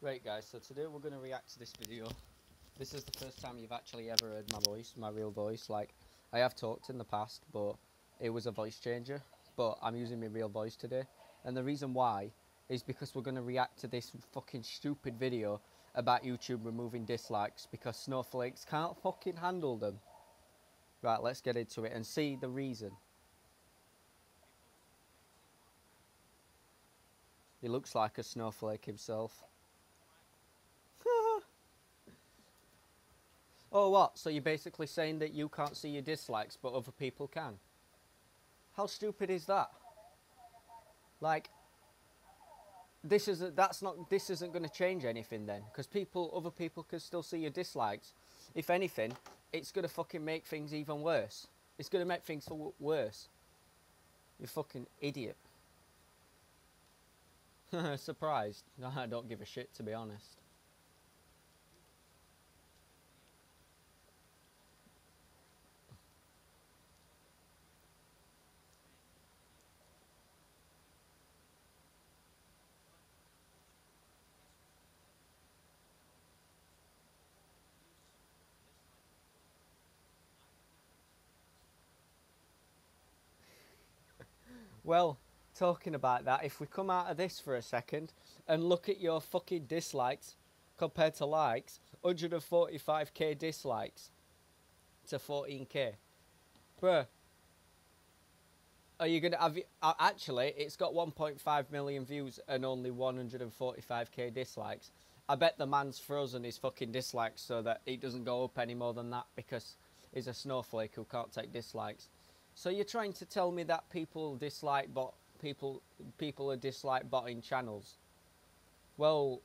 Right guys, so today we're going to react to this video. This is the first time you've actually ever heard my voice, my real voice. Like, I have talked in the past, but it was a voice changer. But I'm using my real voice today. And the reason why is because we're going to react to this fucking stupid video about YouTube removing dislikes because snowflakes can't fucking handle them. Right, let's get into it and see the reason. He looks like a snowflake himself. Oh, what? So you're basically saying that you can't see your dislikes, but other people can? How stupid is that? Like, this is that's not this isn't going to change anything then, because people, other people can still see your dislikes. If anything, it's going to fucking make things even worse. It's going to make things worse. You fucking idiot. Surprised? I don't give a shit to be honest. Well, talking about that, if we come out of this for a second and look at your fucking dislikes compared to likes, 145k dislikes to 14k. Bruh, are you gonna have? Uh, actually, it's got 1.5 million views and only 145k dislikes. I bet the man's frozen his fucking dislikes so that it doesn't go up any more than that because he's a snowflake who can't take dislikes. So you're trying to tell me that people dislike but people people are dislike botting channels. Well,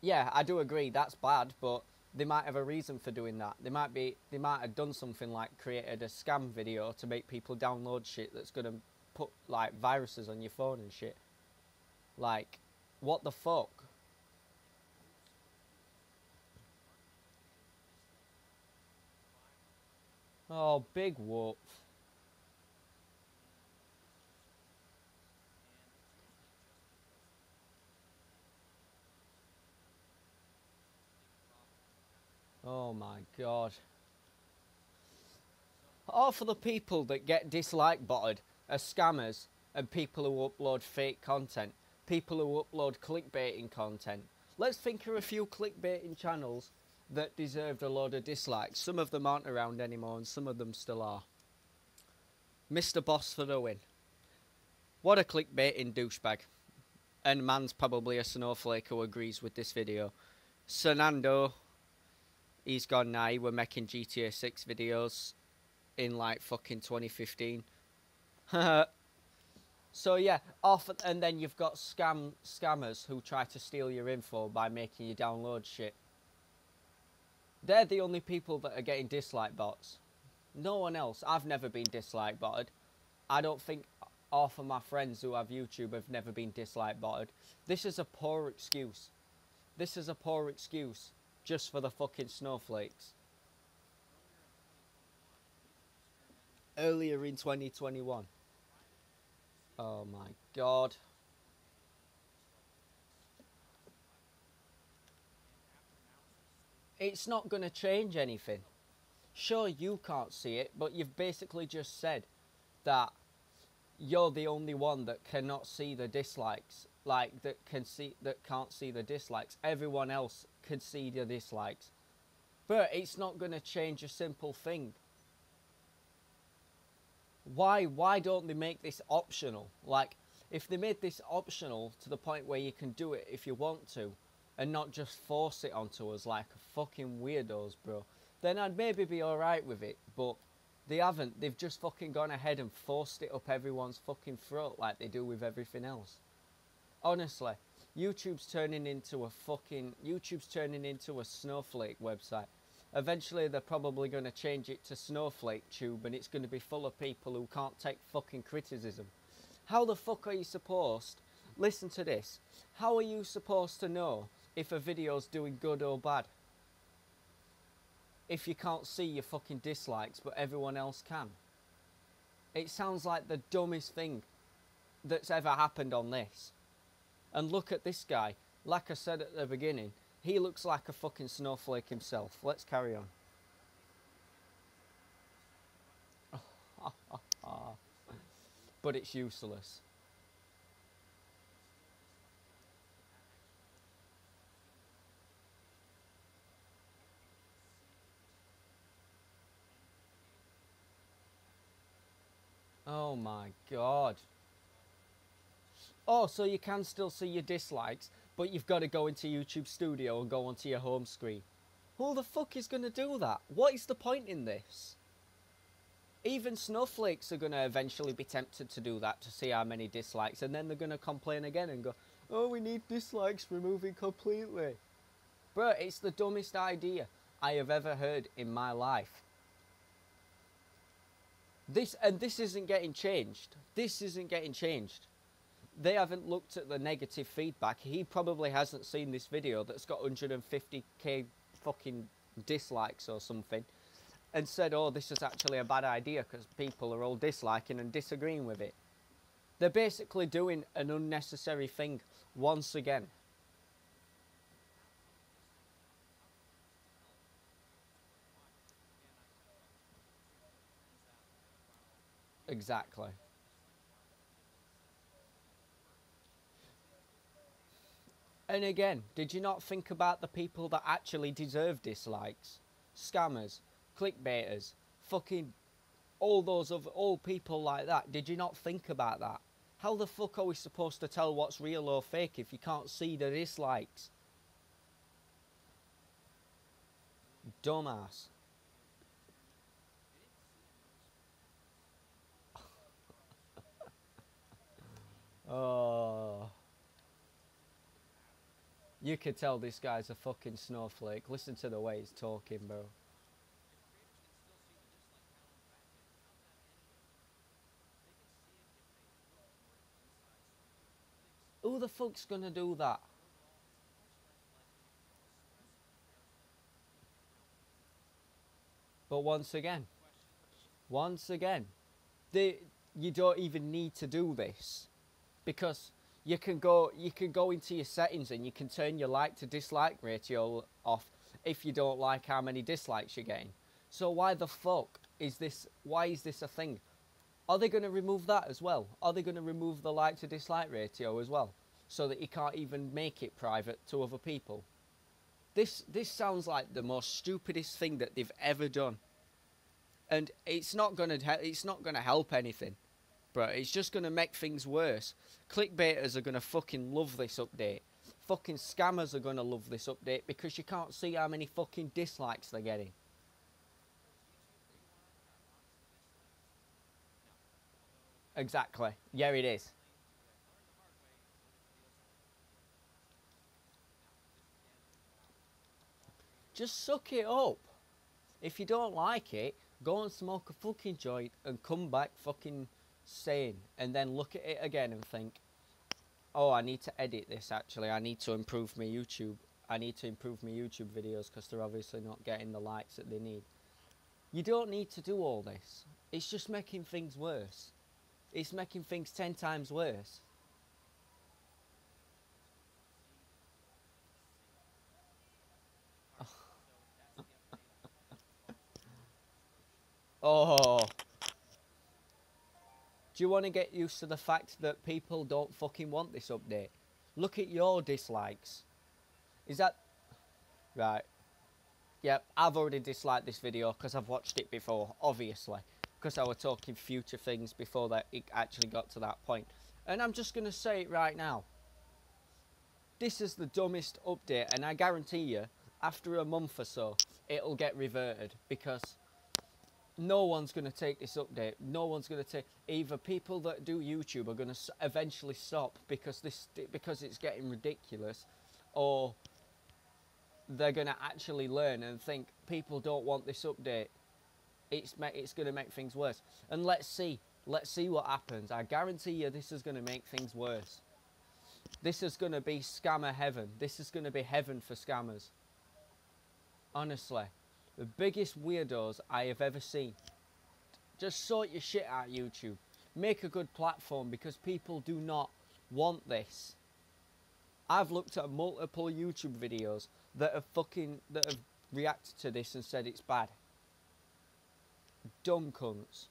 yeah, I do agree that's bad, but they might have a reason for doing that. They might be they might have done something like created a scam video to make people download shit that's gonna put like viruses on your phone and shit. Like, what the fuck? Oh, big whoop. Oh my god. All for the people that get dislike botted are scammers and people who upload fake content. People who upload clickbaiting content. Let's think of a few clickbaiting channels that deserved a load of dislikes. Some of them aren't around anymore and some of them still are. Mr. Boss for the win. What a clickbaiting douchebag. And man's probably a snowflake who agrees with this video. Sonando he's gone now. We're making GTA 6 videos in like fucking 2015. so yeah, off and then you've got scam scammers who try to steal your info by making you download shit. They're the only people that are getting dislike bots. No one else. I've never been dislike botted. I don't think half of my friends who have YouTube have never been dislike botted. This is a poor excuse. This is a poor excuse just for the fucking snowflakes. Earlier in 2021. Oh my god. It's not going to change anything. Sure, you can't see it, but you've basically just said that you're the only one that cannot see the dislikes like that can see that can't see the dislikes. Everyone else can see the dislikes. But it's not going to change a simple thing. Why why don't they make this optional? Like if they made this optional to the point where you can do it if you want to and not just force it onto us like fucking weirdos bro then I'd maybe be alright with it but they haven't. They've just fucking gone ahead and forced it up everyone's fucking throat like they do with everything else. Honestly, YouTube's turning into a fucking YouTube's turning into a snowflake website. Eventually, they're probably going to change it to Snowflake Tube, and it's going to be full of people who can't take fucking criticism. How the fuck are you supposed? Listen to this. How are you supposed to know if a video's doing good or bad? if you can't see your fucking dislikes but everyone else can. It sounds like the dumbest thing that's ever happened on this. And look at this guy. like I said at the beginning, he looks like a fucking snowflake himself. Let's carry on. but it's useless. Oh my god. Oh, so you can still see your dislikes, but you've got to go into YouTube Studio and go onto your home screen. Who the fuck is going to do that? What is the point in this? Even snowflakes are going to eventually be tempted to do that to see how many dislikes, and then they're going to complain again and go, oh, we need dislikes removing completely. Bro, it's the dumbest idea I have ever heard in my life. This and this isn't getting changed. This isn't getting changed. They haven't looked at the negative feedback. He probably hasn't seen this video that's got 150k fucking dislikes or something and said, oh, this is actually a bad idea because people are all disliking and disagreeing with it. They're basically doing an unnecessary thing once again. Exactly. And again, did you not think about the people that actually deserve dislikes? Scammers, clickbaiters, fucking all those of all people like that. Did you not think about that? How the fuck are we supposed to tell what's real or fake if you can't see the dislikes? Dumbass. Oh. You could tell this guy's a fucking snowflake. Listen to the way he's talking, bro. Who the fuck's gonna do that? But once again, once again, they, you don't even need to do this because you can go you can go into your settings and you can turn your like to dislike ratio off if you don't like how many dislikes you're getting. So why the fuck is this why is this a thing? Are they going to remove that as well? Are they going to remove the like to dislike ratio as well? So that you can't even make it private to other people? This this sounds like the most stupidest thing that they've ever done. And it's not going to it's not going to help anything bro. It's just going to make things worse. Clickbaiters are going to fucking love this update. Fucking scammers are going to love this update because you can't see how many fucking dislikes they're getting. Exactly. Yeah, it is. Just suck it up. If you don't like it, go and smoke a fucking joint and come back fucking saying and then look at it again and think, oh, I need to edit this actually. I need to improve my YouTube. I need to improve my YouTube videos because they're obviously not getting the likes that they need. You don't need to do all this. It's just making things worse. It's making things 10 times worse. oh. Do you want to get used to the fact that people don't fucking want this update? Look at your dislikes. Is that... Right. Yep, I've already disliked this video because I've watched it before, obviously. Because I was talking future things before that it actually got to that point. And I'm just going to say it right now. This is the dumbest update and I guarantee you, after a month or so, it'll get reverted. Because no one's going to take this update. No one's going to take. Either people that do YouTube are going to eventually stop because this because it's getting ridiculous, or they're going to actually learn and think people don't want this update. It's it's going to make things worse. And let's see, let's see what happens. I guarantee you, this is going to make things worse. This is going to be scammer heaven. This is going to be heaven for scammers. Honestly. The biggest weirdos I have ever seen. Just sort your shit out, YouTube. Make a good platform because people do not want this. I've looked at multiple YouTube videos that have fucking that have reacted to this and said it's bad. Dumb cunts.